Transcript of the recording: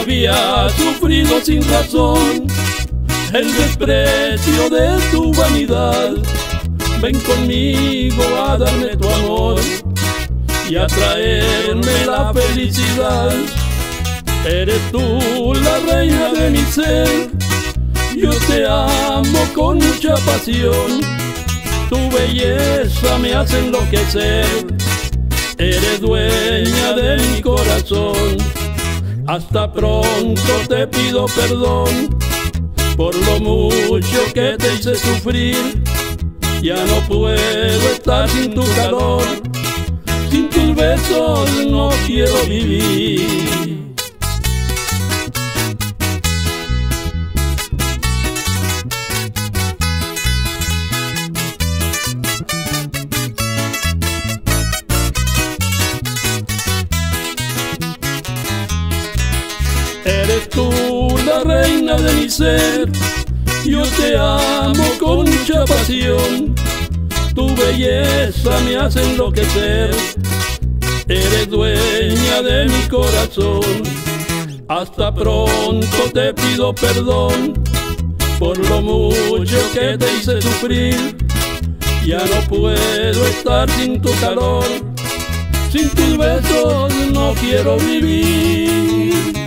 había sufrido sin razón el desprecio de tu vanidad. Ven conmigo a darme tu amor y a traerme la felicidad. Eres tú la reina de mi ser, yo te amo con mucha pasión. Tu belleza me hace enloquecer, eres dueña de mi corazón. Hasta pronto te pido perdón por lo mucho que te hice sufrir. Ya no puedo estar sin tu calor, sin tus besos no quiero vivir. Tú la reina de mi ser, yo te amo con mucha pasión. Tu belleza me hace enloquecer, eres dueña de mi corazón. Hasta pronto te pido perdón por lo mucho que te hice sufrir. Ya no puedo estar sin tu calor, sin tus besos no quiero vivir.